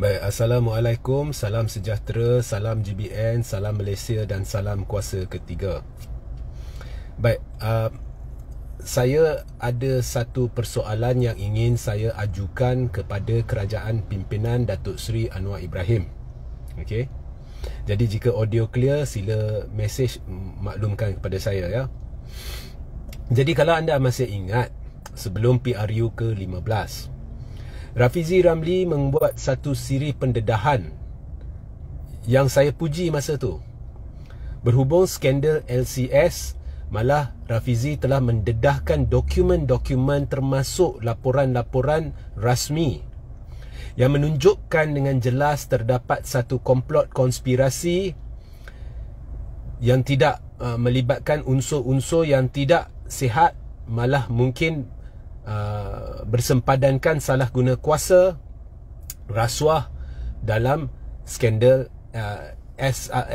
Baik, Assalamualaikum, salam sejahtera, salam GBN, salam Malaysia dan salam kuasa ketiga. Baik, uh, saya ada satu persoalan yang ingin saya ajukan kepada kerajaan pimpinan Datuk Seri Anwar Ibrahim. Okey. Jadi jika audio clear, sila message maklumkan kepada saya ya. Jadi kalau anda masih ingat sebelum PRU ke-15, Rafizi Ramli membuat satu siri pendedahan yang saya puji masa tu. Berhubung skandal LCS, malah Rafizi telah mendedahkan dokumen-dokumen termasuk laporan-laporan rasmi yang menunjukkan dengan jelas terdapat satu komplot konspirasi yang tidak uh, melibatkan unsur-unsur yang tidak sihat malah mungkin Uh, bersempadankan salah guna kuasa rasuah dalam skandal uh, S, uh,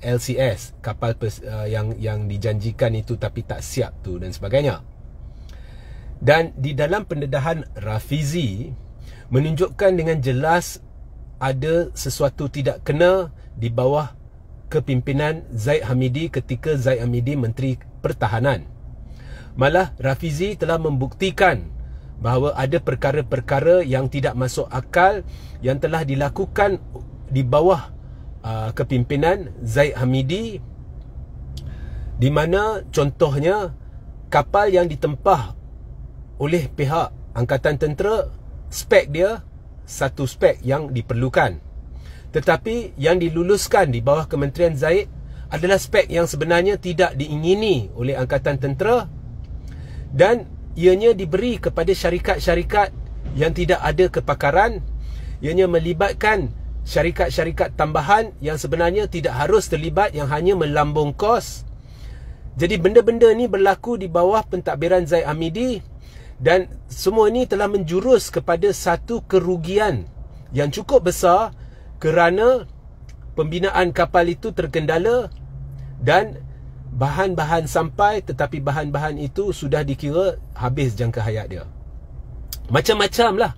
LCS kapal pers, uh, yang yang dijanjikan itu tapi tak siap tu dan sebagainya. Dan di dalam pendedahan Rafizi menunjukkan dengan jelas ada sesuatu tidak kena di bawah kepimpinan Zaid Hamidi ketika Zaid Hamidi Menteri Pertahanan. Malah Rafizi telah membuktikan bahawa ada perkara-perkara yang tidak masuk akal yang telah dilakukan di bawah uh, kepimpinan Zaid Hamidi di mana contohnya kapal yang ditempah oleh pihak angkatan tentera spek dia satu spek yang diperlukan. Tetapi yang diluluskan di bawah kementerian Zaid adalah spek yang sebenarnya tidak diingini oleh angkatan tentera dan ianya diberi kepada syarikat-syarikat yang tidak ada kepakaran. Ianya melibatkan syarikat-syarikat tambahan yang sebenarnya tidak harus terlibat yang hanya melambung kos. Jadi benda-benda ni berlaku di bawah pentadbiran Zaid Amidi dan semua ini telah menjurus kepada satu kerugian yang cukup besar kerana pembinaan kapal itu terkendala dan bahan-bahan sampai tetapi bahan-bahan itu sudah dikira habis jangka hayat dia. Macam-macam lah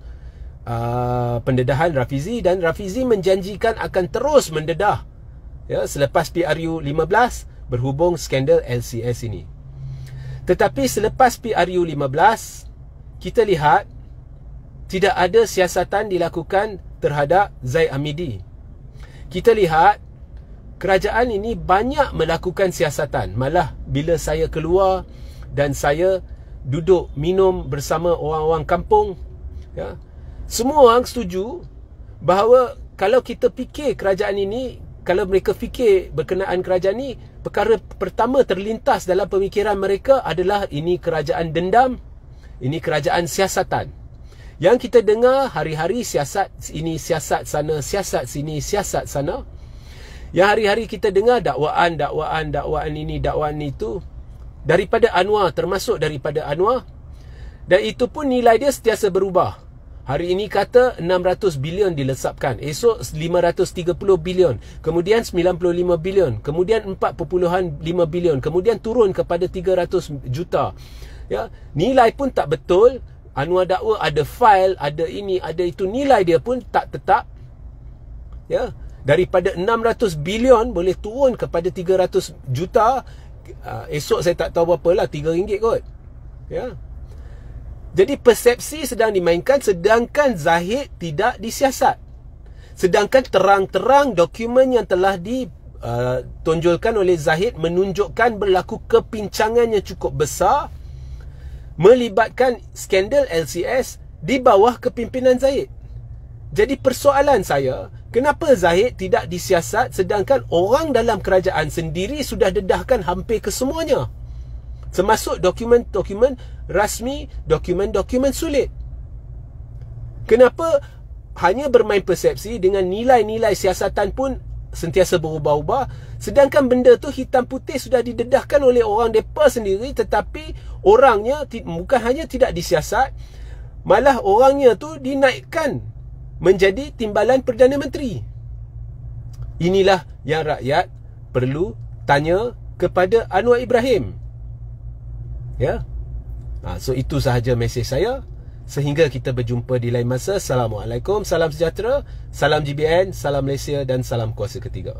uh, pendedahan Rafizi dan Rafizi menjanjikan akan terus mendedah ya, selepas PRU 15 berhubung skandal LCS ini. Tetapi selepas PRU 15 kita lihat tidak ada siasatan dilakukan terhadap Zaid Amidi. Kita lihat kerajaan ini banyak melakukan siasatan. Malah bila saya keluar dan saya duduk minum bersama orang-orang kampung, ya, semua orang setuju bahawa kalau kita fikir kerajaan ini, kalau mereka fikir berkenaan kerajaan ini, perkara pertama terlintas dalam pemikiran mereka adalah ini kerajaan dendam, ini kerajaan siasatan. Yang kita dengar hari-hari siasat ini, siasat sana, siasat sini, siasat sana. Yang hari-hari kita dengar dakwaan, dakwaan, dakwaan ini, dakwaan itu daripada Anwar termasuk daripada Anwar dan itu pun nilai dia sentiasa berubah. Hari ini kata 600 bilion dilesapkan, esok 530 bilion, kemudian 95 bilion, kemudian 4.5 bilion, kemudian turun kepada 300 juta. Ya, nilai pun tak betul. Anwar dakwa ada file, ada ini, ada itu, nilai dia pun tak tetap. Ya, daripada 600 bilion boleh turun kepada 300 juta. Uh, esok saya tak tahu berapa lah 3 ringgit kot. Ya. Jadi persepsi sedang dimainkan sedangkan Zahid tidak disiasat. Sedangkan terang-terang dokumen yang telah ditonjolkan uh, oleh Zahid menunjukkan berlaku kepincangan yang cukup besar melibatkan skandal LCS di bawah kepimpinan Zahid jadi persoalan saya Kenapa Zahid tidak disiasat sedangkan orang dalam kerajaan sendiri sudah dedahkan hampir kesemuanya? Termasuk dokumen-dokumen rasmi, dokumen-dokumen sulit. Kenapa hanya bermain persepsi dengan nilai-nilai siasatan pun sentiasa berubah-ubah sedangkan benda tu hitam putih sudah didedahkan oleh orang depa sendiri tetapi orangnya bukan hanya tidak disiasat malah orangnya tu dinaikkan menjadi timbalan Perdana Menteri. Inilah yang rakyat perlu tanya kepada Anwar Ibrahim. Ya. Ha, so itu sahaja mesej saya. Sehingga kita berjumpa di lain masa. Assalamualaikum, salam sejahtera, salam GBN, salam Malaysia dan salam kuasa ketiga.